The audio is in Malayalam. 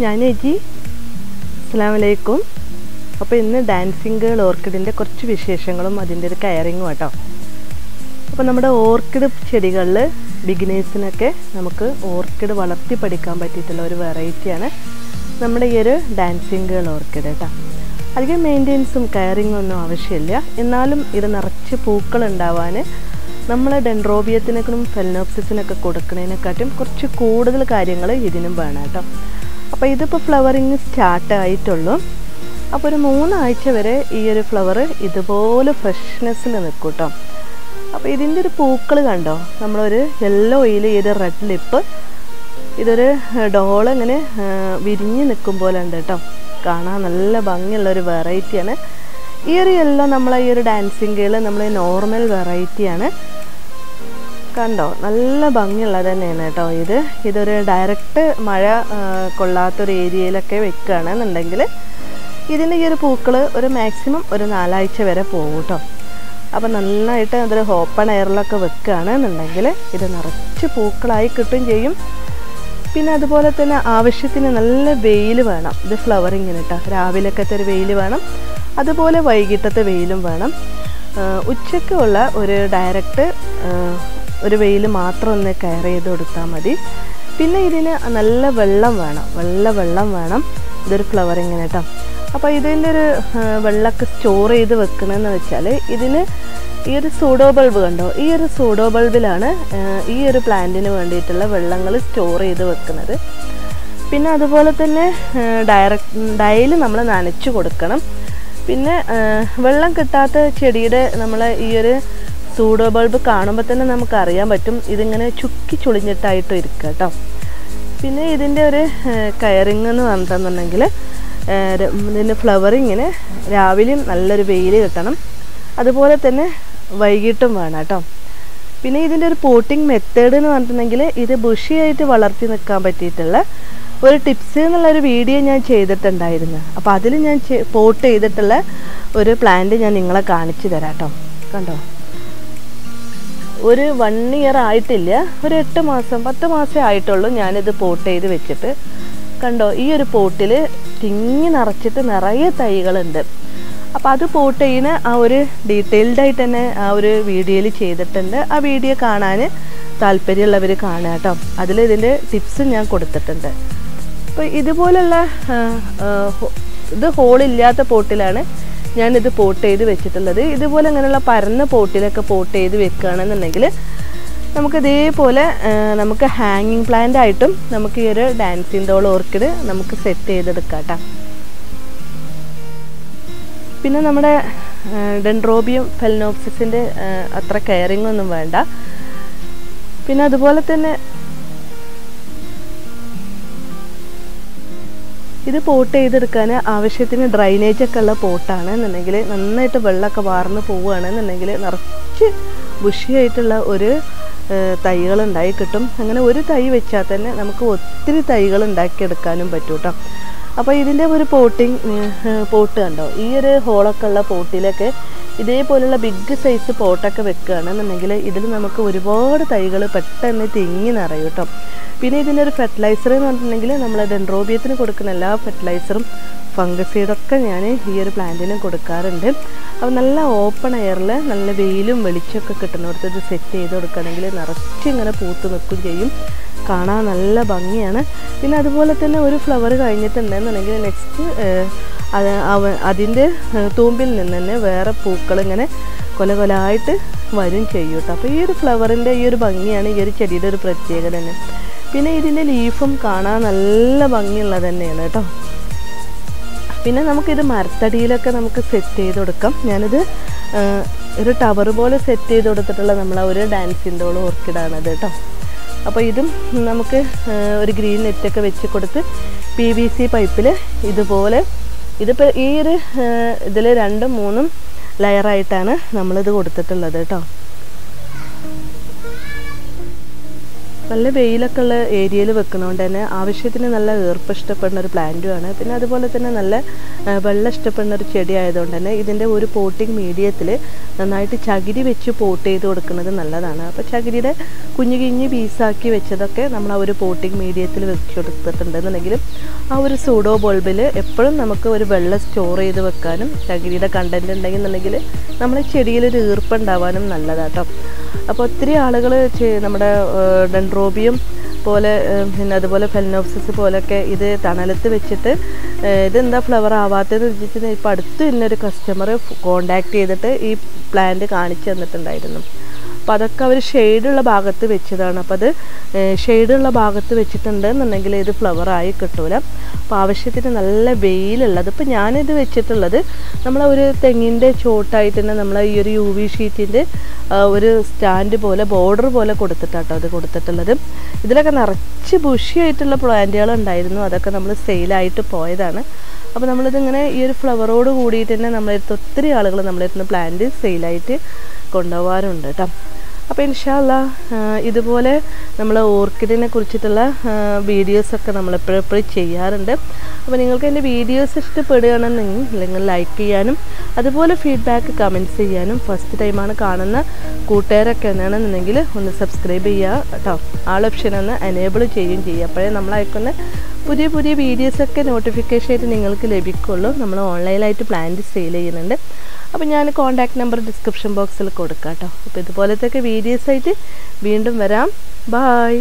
ഞാൻ എജി അസ്സാമലൈക്കും അപ്പോൾ ഇന്ന് ഡാൻസിങ് ഗേൾ ഓർക്കിഡിന്റെ കുറച്ച് വിശേഷങ്ങളും അതിന്റെ ഒരു കെയറിങ്ങും കേട്ടോ അപ്പോൾ നമ്മുടെ ഓർക്കിഡ് ചെടികളിൽ ബിഗിനേഴ്സിനൊക്കെ നമുക്ക് ഓർക്കിഡ് വളർത്തി പഠിക്കാൻ പറ്റിയിട്ടുള്ള ഒരു വെറൈറ്റിയാണ് നമ്മുടെ ഈ ഒരു ഡാൻസിങ് ഗേൾ ഓർക്കിഡ് കേട്ടോ അധികം മെയിന്റെനൻസും കെയറിങ്ങും ഒന്നും ആവശ്യമില്ല. എന്നാലും ഇത് നിറച്ച് പൂക്കൾ ഉണ്ടാവാൻ നമ്മൾ ഡെൻഡ്രോബിയത്തിനൊക്കെ ഫെലിനോപ്സിസിനൊക്കെ കൊടുക്കുന്നതിനെക്കാട്ടും കുറച്ച് കൂടുതൽ കാര്യങ്ങൾ ഇതിനും വേണം കേട്ടോ. അപ്പോൾ ഇതിപ്പോൾ ഫ്ലവറിങ് സ്റ്റാർട്ട് ആയിട്ടുള്ളൂ. അപ്പോൾ ഒരു മൂന്നാഴ്ച വരെ ഈ ഒരു ഫ്ലവർ ഇതുപോലെ ഫ്രഷ്നെസ്സിൽ നിൽക്കും കേട്ടോ. അപ്പോൾ ഇതിന്റെ ഒരു പൂക്കൾ കണ്ടോ? നമ്മളൊരു യെല്ലോയിൽ ഈ ഒരു റെഡ് ലിപ്പ് ഇതൊരു ഡോളിങ്ങനെ വിരിഞ്ഞ് നിൽക്കും പോലെ ഉണ്ട് കേട്ടോ. കാണാൻ നല്ല ഭംഗിയുള്ള ഒരു വെറൈറ്റിയാണ് ഈ ഒരു യെല്ലോ നമ്മളെ ഈ ഒരു ഡാൻസിങ് ഗേൾ നമ്മൾ നോർമൽ വെറൈറ്റിയാണ് കണ്ടോ? നല്ല ഭംഗിയുള്ളത് തന്നെയാണ് കേട്ടോ ഇത്. ഇതൊരു ഡയറക്റ്റ് മഴ കൊള്ളാത്തൊരു ഏരിയയിലൊക്കെ വെക്കുകയാണെന്നുണ്ടെങ്കിൽ ഇതിന്റെ ഈ ഒരു പൂക്കൾ ഒരു മാക്സിമം ഒരു നാലാഴ്ച വരെ പോകും കേട്ടോ. അപ്പോൾ നന്നായിട്ട് അതൊരു ഓപ്പൺ എയറിലൊക്കെ വെക്കുകയാണെന്നുണ്ടെങ്കിൽ ഇത് നിറച്ച് പൂക്കളായി കിട്ടുകയും ചെയ്യും. പിന്നെ അതുപോലെ തന്നെ ആവശ്യത്തിന് നല്ല വെയിൽ വേണം. ഇത് ഫ്ലവറിങ്ങിന് കേട്ടോ. രാവിലക്കത്തെ ഒരു വെയിൽ വേണം. അതുപോലെ വൈകിട്ടത്തെ വെയിലും വേണം. ഉച്ചയ്ക്കുള്ള ഒരു ഡയറക്റ്റ് ഒരു വെയിൽ മാത്രം ഒന്ന് കെയർ ചെയ്ത് കൊടുത്താൽ മതി. പിന്നെ ഇതിന് നല്ല വെള്ളം വേണം. വെള്ള വെള്ളം വേണം. ഇതൊരു ഫ്ലവറിങ്ങിന് കേട്ടോ. അപ്പോൾ ഇതിന്റെ ഒരു വെള്ളമൊക്കെ സ്റ്റോർ ചെയ്ത് വെക്കണമെന്ന് വെച്ചാൽ ഇതിന് ഈ ഒരു സൂഡോ ബൾബ് കണ്ടോ? ഈ ഒരു സൂഡോ ബൾബിലാണ് ഈ ഒരു പ്ലാന്റിന് വേണ്ടിയിട്ടുള്ള വെള്ളങ്ങൾ സ്റ്റോർ ചെയ്ത് വെക്കുന്നത് പിന്നെ അതുപോലെ തന്നെ ഡയറക്റ്റ് ഡയലി നമ്മൾ നനച്ചു കൊടുക്കണം. പിന്നെ വെള്ളം കിട്ടാത്ത ചെടിയുടെ നമ്മൾ ഈ ഒരു സൂഡോ ബൾബ് കാണുമ്പോൾ തന്നെ നമുക്ക് അറിയാൻ പറ്റും. ഇതിങ്ങനെ ചുക്കി ചുളിഞ്ഞിട്ടായിട്ട് ഇരിക്കുക കേട്ടോ പിന്നെ ഇതിന്റെ ഒരു കയറിങ് എന്ന് പറഞ്ഞിട്ടുണ്ടെങ്കിൽ ഇതിന്റെ ഫ്ലവറിങ്ങിന് രാവിലെയും നല്ലൊരു വെയിൽ കിട്ടണം. അതുപോലെ തന്നെ വൈകിട്ടും വേണം കേട്ടോ പിന്നെ ഇതിന്റെ ഒരു പോട്ടിംഗ് മെത്തേഡ് എന്ന് പറഞ്ഞിട്ടുണ്ടെങ്കിൽ ഇത് ബുഷിയായിട്ട് വളർത്തി നിൽക്കാൻ പറ്റിയിട്ടുള്ള ഒരു ടിപ്സ് എന്നുള്ളൊരു വീഡിയോ ഞാൻ ചെയ്തിട്ടുണ്ടായിരുന്നു. അപ്പോൾ അതിൽ ഞാൻ പോട്ട് ചെയ്തിട്ടുള്ള ഒരു പ്ലാന്റ് ഞാൻ നിങ്ങളെ കാണിച്ചു തരാം കേട്ടോ കണ്ടോ? ഒരു വൺ ഇയർ ആയിട്ടില്ല. ഒരു എട്ട് മാസം പത്ത് മാസമേ ആയിട്ടുള്ളൂ ഞാനിത് പോട്ട് ചെയ്ത് വെച്ചിട്ട്. കണ്ടോ ഈ ഒരു പോട്ടിൽ തിങ്ങി നിറച്ചിട്ട് നിറയെ തൈകളുണ്ട്. അപ്പോൾ അത് പോട്ട് ചെയ്യുന്ന ആ ഒരു ഡീറ്റെയിൽഡായിട്ട് തന്നെ ആ ഒരു വീഡിയോയിൽ ചെയ്തിട്ടുണ്ട്. ആ വീഡിയോ കാണാൻ താല്പര്യമുള്ളവർ കാണുക കേട്ടോ. അതിൽ ഇതിന്റെ ടിപ്സ് ഞാൻ കൊടുത്തിട്ടുണ്ട്. അപ്പോൾ ഇതുപോലുള്ള ഇത് ഹോളില്ലാത്ത പോട്ടിലാണ് ഞാനിത് പോട്ട് ചെയ്ത് വെച്ചിട്ടുള്ളത്. ഇതുപോലെ അങ്ങനെയുള്ള പരന്ന പോട്ടിലൊക്കെ പോട്ട് ചെയ്ത് വെക്കുകയാണെന്നുണ്ടെങ്കിൽ നമുക്ക് ഇതേപോലെ നമുക്ക് ഹാങ്ങിങ് പ്ലാന്റ് ആയിട്ടും നമുക്ക് ഈ ഒരു ഡാൻസിങ് ഡോൾ ഓർക്കിഡ് നമുക്ക് സെറ്റ് ചെയ്തെടുക്കാം പിന്നെ നമ്മുടെ ഡെൻഡ്രോബിയം ഫെലിനോപ്സിസിന്റെ അത്ര കെയറിംഗ് ഒന്നും വേണ്ട. പിന്നെ അതുപോലെ തന്നെ ഇത് പോട്ട് ചെയ്തെടുക്കാൻ ആവശ്യത്തിന് ഡ്രൈനേജ് ഒക്കെ ഉള്ള പോട്ടാണ് എന്നുണ്ടെങ്കിൽ നന്നായിട്ട് വെള്ളമൊക്കെ വാർന്ന് പോവുകയാണെന്നുണ്ടെങ്കിൽ നിറച്ച് ബുഷിയായിട്ടുള്ള ഒരു തൈകൾ ഉണ്ടായി കിട്ടും. അങ്ങനെ ഒരു തൈ വെച്ചാൽ തന്നെ നമുക്ക് ഒത്തിരി തൈകൾ ഉണ്ടാക്കിയെടുക്കാനും പറ്റും കേട്ടോ അപ്പോൾ ഇതിന്റെ ഒരു പോട്ടിങ് പോട്ട് കണ്ടോ? ഈ ഒരു ഹോളൊക്കെ ഉള്ള പോട്ടിലൊക്കെ ഇതേപോലുള്ള ബിഗ് സൈസ് പോട്ടൊക്കെ വെക്കുകയാണെന്നുണ്ടെങ്കിൽ ഇതിൽ നമുക്ക് ഒരുപാട് തൈകൾ പെട്ടെന്ന് തിങ്ങി നിറയും കേട്ടോ. പിന്നെ ഇതിന്റെ ഒരു ഫെർട്ടിലൈസർ എന്ന് പറഞ്ഞിട്ടുണ്ടെങ്കിൽ നമ്മൾ ഡെൻഡ്രോബിയത്തിന് കൊടുക്കുന്ന എല്ലാ ഫെർട്ടിലൈസറും ഫംഗസൈഡൊക്കെ ഞാൻ ഈ ഒരു പ്ലാന്റിനും കൊടുക്കാറുണ്ട്. അപ്പോൾ നല്ല ഓപ്പൺ എയറിൽ നല്ല വെയിലും വെളിച്ചമൊക്കെ കിട്ടുന്നിടത്ത് ഇത് സെറ്റ് ചെയ്ത് കൊടുക്കുകയാണെങ്കിൽ നിറച്ചിങ്ങനെ പൂത്ത് നിൽക്കുകയും ചെയ്യും കാണാൻ നല്ല ഭംഗിയാണ്. പിന്നെ അതുപോലെ തന്നെ ഒരു ഫ്ലവർ കഴിഞ്ഞിട്ടുണ്ടെന്നുണ്ടെങ്കിൽ നെക്സ്റ്റ് അത് അവ അതിന്റെ തൂമ്പിൽ നിന്ന് തന്നെ വേറെ പൂക്കൾ ഇങ്ങനെ കൊല കൊലായിട്ട് വരും ചെയ്യും കേട്ടോ അപ്പോൾ ഈ ഒരു ഫ്ലവറിന്റെ ഈ ഒരു ഭംഗിയാണ് ഈ ഒരു ചെടിയുടെ ഒരു പ്രത്യേകത തന്നെ. പിന്നെ ഇതിന്റെ ലീഫും കാണാൻ നല്ല ഭംഗിയുള്ളത് തന്നെയാണ് കേട്ടോ പിന്നെ നമുക്കിത് മരത്തടിയിലൊക്കെ നമുക്ക് സെറ്റ് ചെയ്ത് കൊടുക്കാം. ഞാനിത് ഒരു ടവർ പോലെ സെറ്റ് ചെയ്ത് കൊടുത്തിട്ടുള്ള നമ്മളെ ഒരു ഡാൻസിന്റെ ഓർക്കിഡാണത് കേട്ടോ അപ്പോൾ ഇതും നമുക്ക് ഒരു ഗ്രീൻ നെറ്റൊക്കെ വെച്ച് കൊടുത്ത് പി വി സി പൈപ്പിൽ ഇതുപോലെ ഇതിപ്പോൾ ഈ ഒരു ഇതിൽ രണ്ടും മൂന്നും ലെയറായിട്ടാണ് നമ്മളിത് കൊടുത്തിട്ടുള്ളത് കേട്ടോ. നല്ല വെയിലൊക്കെ ഉള്ള ഏരിയയിൽ വെക്കുന്നതുകൊണ്ട് തന്നെ ആവശ്യത്തിന് നല്ല ഈർപ്പം ഇഷ്ടപ്പെടുന്ന ഒരു പ്ലാന്റുമാണ് പിന്നെ അതുപോലെ തന്നെ നല്ല വെള്ളം ഇഷ്ടപ്പെടുന്ന ഒരു ചെടി ആയതുകൊണ്ട് തന്നെ ഇതിന്റെ ഒരു പോട്ടിംഗ് മീഡിയത്തിൽ നന്നായിട്ട് ചകിരി വെച്ച് പോട്ട് ചെയ്ത് കൊടുക്കുന്നത് നല്ലതാണ്. അപ്പോൾ ചകിരിയുടെ കുഞ്ഞു കുഞ്ഞു പീസാക്കി വെച്ചതൊക്കെ നമ്മൾ ആ ഒരു പോട്ടിംഗ് മീഡിയത്തിൽ വെച്ച് കൊടുത്തിട്ടുണ്ടെന്നുണ്ടെങ്കിലും ആ ഒരു സൂഡോ ബൾബിൽ എപ്പോഴും നമുക്ക് ഒരു വെള്ളം സ്റ്റോർ ചെയ്ത് വെക്കാനും ചകിരിയുടെ കണ്ടന്റ് ഉണ്ടെങ്കിൽ നമ്മൾ ചെടിയിൽ ഒരു ഈർപ്പം ഉണ്ടാവാനും നല്ലതാട്ടോ. അപ്പോൾ ഒത്തിരി ആളുകൾ നമ്മുടെ ഡെൻഡ്രോബിയം പോലെ പിന്നെ അതുപോലെ ഫെലനോപ്സിസ് പോലൊക്കെ ഇത് തണലത്ത് വെച്ചിട്ട് ഇതെന്താ ഫ്ലവർ ആവാത്തതെന്ന് വെച്ചിട്ട് ഇപ്പോൾ അടുത്ത് ഇന്നൊരു കസ്റ്റമർ കോണ്ടാക്ട് ചെയ്തിട്ട് ഈ പ്ലാന്റ് കാണിച്ചു തന്നിട്ടുണ്ടായിരുന്നു. അപ്പോൾ അതൊക്കെ അവർ ഷെയ്ഡുള്ള ഭാഗത്ത് വെച്ചതാണ്. അപ്പോൾ അത് ഷെയ്ഡുള്ള ഭാഗത്ത് വെച്ചിട്ടുണ്ട് എന്നുണ്ടെങ്കിൽ ഇത് ഫ്ലവറായി കിട്ടൂല. അപ്പോൾ ആവശ്യത്തിന് നല്ല വെയിലുള്ളത്. ഇപ്പോൾ ഞാനിത് വെച്ചിട്ടുള്ളത് നമ്മളെ ഒരു തെങ്ങിന്റെ ചോട്ടായിട്ട് തന്നെ നമ്മളെ ഈ ഒരു യു വി ഷീറ്റിന്റെ ഒരു സ്റ്റാൻഡ് പോലെ ബോർഡർ പോലെ കൊടുത്തിട്ടാട്ടോ അത് കൊടുത്തിട്ടുള്ളത്. ഇതിലൊക്കെ നിറച്ച് ബുഷിയായിട്ടുള്ള പ്ലാന്റുകൾ ഉണ്ടായിരുന്നു. അതൊക്കെ നമ്മൾ സെയിലായിട്ട് പോയതാണ്. അപ്പോൾ നമ്മളിതിങ്ങനെ ഈ ഒരു ഫ്ലവറോട് കൂടിയിട്ട് തന്നെ നമ്മളടുത്ത് ഒത്തിരി ആളുകൾ നമ്മളടുത്ത് പ്ലാന്റ് സെയിലായിട്ട് കൊണ്ടുപോകാറുണ്ട് കേട്ടോ അപ്പോൾ ഇൻഷാല്ല ഇതുപോലെ നമ്മൾ ഓർക്കിഡിനെ കുറിച്ചിട്ടുള്ള വീഡിയോസൊക്കെ നമ്മൾ എപ്പോഴും എപ്പോഴും ചെയ്യാറുണ്ട്. അപ്പോൾ നിങ്ങൾക്ക് എന്റെ വീഡിയോസ് ഇഷ്ടപ്പെടുകയാണെന്നുണ്ടെങ്കിൽ അല്ലെങ്കിൽ ലൈക്ക് ചെയ്യാനും അതുപോലെ ഫീഡ്ബാക്ക് കമന്റ്സ് ചെയ്യാനും ഫസ്റ്റ് ടൈമാണ് കാണുന്ന കൂട്ടുകാരൊക്കെ എന്നാണെന്നുണ്ടെങ്കിൽ ഒന്ന് സബ്സ്ക്രൈബ് ചെയ്യുക കേട്ടോ ആൾ ഓപ്ഷൻ ഒന്ന് എനേബിൾ ചെയ്യുകയും ചെയ്യുക അപ്പോഴേ നമ്മൾ അയക്കുന്ന പുതിയ പുതിയ വീഡിയോസൊക്കെ നോട്ടിഫിക്കേഷൻ ആയിട്ട് നിങ്ങൾക്ക് ലഭിക്കുള്ളൂ. നമ്മൾ ഓൺലൈനായിട്ട് പ്ലാന്റ് സെയിൽ ചെയ്യുന്നുണ്ട്. അപ്പോൾ ഞാൻ കോൺടാക്ട് നമ്പർ ഡിസ്ക്രിപ്ഷൻ ബോക്സിൽ കൊടുക്കാം കേട്ടോ അപ്പോൾ ഇതുപോലത്തെ വീഡിയോസ് ആയിട്ട് വീണ്ടും വരാം. ബായ്